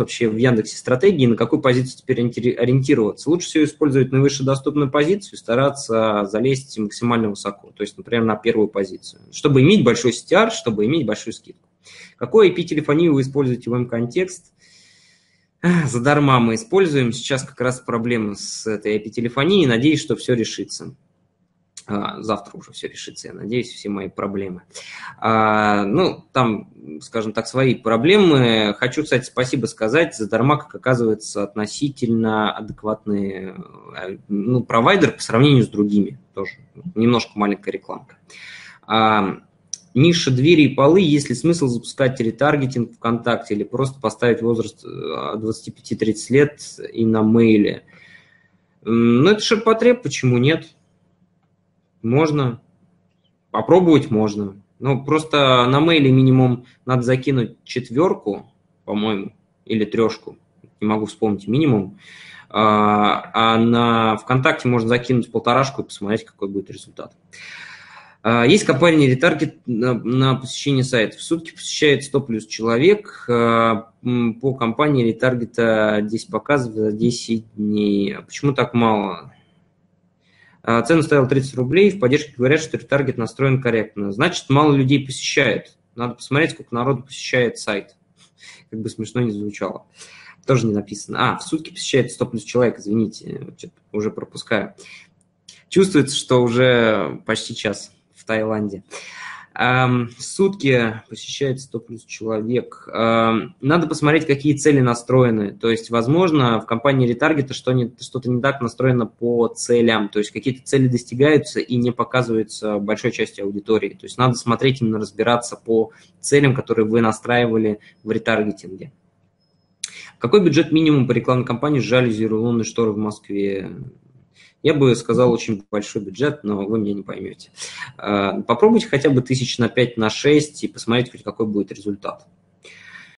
вообще в Яндексе стратегии, на какую позицию теперь ориентироваться. Лучше всего использовать наивысшую доступную позицию, стараться залезть максимально высоко, то есть, например, на первую позицию, чтобы иметь большой CTR, чтобы иметь большую скидку. Какой IP-телефонию вы используете в M-контекст? Задарма мы используем. Сейчас как раз проблемы с этой IP-телефонией. Надеюсь, что все решится. А, завтра уже все решится, я надеюсь, все мои проблемы. А, ну, там, скажем так, свои проблемы. Хочу, кстати, спасибо сказать. Задарма, как оказывается, относительно адекватный э, ну, провайдер по сравнению с другими. Тоже немножко маленькая рекламка. А, ниша двери и полы, есть ли смысл запускать ретаргетинг ВКонтакте или просто поставить возраст 25-30 э, лет и на мейле? Ну, это ширпотреб, почему нет? Можно. Попробовать можно. Ну, просто на мейле минимум надо закинуть четверку, по-моему, или трешку, не могу вспомнить минимум. А, а на ВКонтакте можно закинуть полторашку и посмотреть, какой будет результат. А, есть компания ретаргет на, на посещение сайта. В сутки посещает 100 плюс человек. А, по компании ретаргета здесь показывает за 10 дней. Почему так мало? А, цену ставил 30 рублей, в поддержке говорят, что ретаргет настроен корректно. Значит, мало людей посещает. Надо посмотреть, сколько народу посещает сайт. Как бы смешно не звучало. Тоже не написано. А, в сутки посещает 100 плюс человек, извините, уже пропускаю. Чувствуется, что уже почти час в Таиланде. Сутки посещает 100 плюс человек. Надо посмотреть, какие цели настроены. То есть, возможно, в компании ретаргета что-то не так настроено по целям. То есть, какие-то цели достигаются и не показываются большой части аудитории. То есть, надо смотреть именно разбираться по целям, которые вы настраивали в ретаргетинге. Какой бюджет минимум по рекламной кампании с жалюзи и рулонной шторы в Москве? Я бы сказал очень большой бюджет, но вы меня не поймете. А, попробуйте хотя бы тысяч на 5, на 6 и посмотрите, какой будет результат.